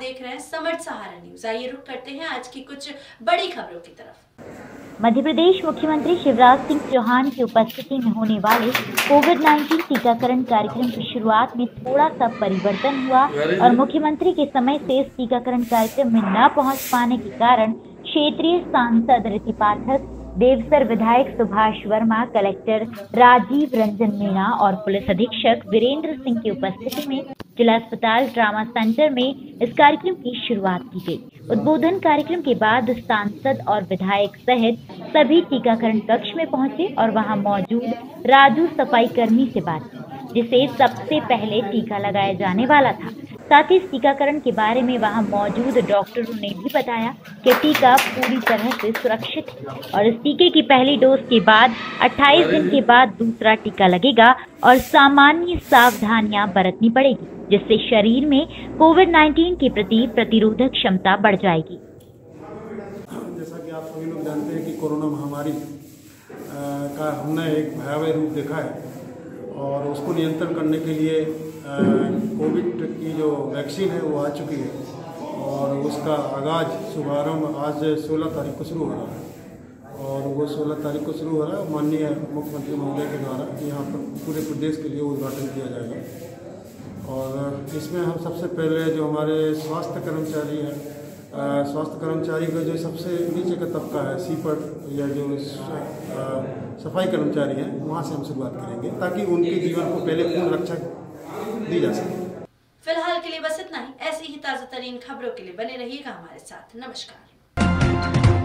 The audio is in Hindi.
देख रहे हैं समर्थ सहारा न्यूज़। आइए रुक करते हैं आज की कुछ बड़ी खबरों की तरफ़। मध्य प्रदेश मुख्यमंत्री शिवराज सिंह चौहान की उपस्थिति में होने वाले कोविड 19 टीकाकरण कार्यक्रम की शुरुआत में थोड़ा सा परिवर्तन हुआ और मुख्यमंत्री के समय से इस टीकाकरण कार्यक्रम में न पहुँच पाने के कारण क्षेत्रीय सांसद ऋति पाठक, देवसर विधायक सुभाष वर्मा, कलेक्टर राजीव रंजन मीणा और पुलिस अधीक्षक वीरेंद्र सिंह की उपस्थिति में जिला अस्पताल ट्रामा सेंटर में इस कार्यक्रम की शुरुआत की गई। उद्बोधन कार्यक्रम के बाद सांसद और विधायक सहित सभी टीकाकरण कक्ष में पहुँचे और वहाँ मौजूद राजू सफ़ाई कर्मी से बात की, जिसे सबसे पहले टीका लगाया जाने वाला था। साथ ही इस टीकाकरण के बारे में वहाँ मौजूद डॉक्टरों ने भी बताया कि टीका पूरी तरह से सुरक्षित है और इस टीके की पहली डोज के बाद 28 दिन के बाद दूसरा टीका लगेगा और सामान्य सावधानियाँ बरतनी पड़ेगी। जिससे शरीर में कोविड 19 के प्रति प्रतिरोधक क्षमता बढ़ जाएगी। जैसा कि आप सभी लोग जानते हैं कि कोरोना महामारी का हमने एक भयावह रूप देखा है और उसको नियंत्रण करने के लिए कोविड की जो वैक्सीन है वो आ चुकी है और उसका आगाज़, शुभारंभ आज 16 तारीख को शुरू हो रहा है। और वो 16 तारीख को शुरू हो रहा है। माननीय मुख्यमंत्री महोदय के द्वारा यहाँ पर पूरे प्रदेश के लिए उद्घाटन किया जाएगा। इसमें हम सबसे पहले जो हमारे स्वास्थ्य कर्मचारी हैं स्वास्थ्य कर्मचारी का जो सबसे नीचे का तबका है, सीपर या जो सफ़ाई कर्मचारी हैं, वहाँ से हम शुरुआत करेंगे ताकि उनके जीवन को पहले पूर्ण रक्षा दी जा सके। फ़िलहाल के लिए बस इतना ही। ऐसी ही ताज़ा तरीन खबरों के लिए बने रहिएगा हमारे साथ। नमस्कार।